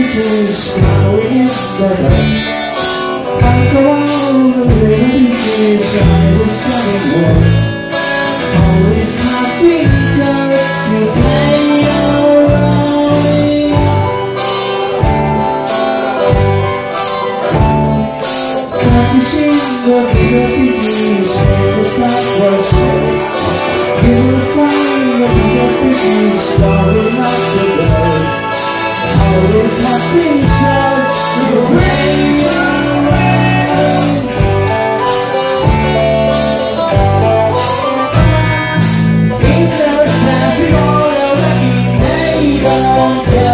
beaches, now it's better I go on the little beaches, I was coming home Always happy, don't you play Starry night don't care.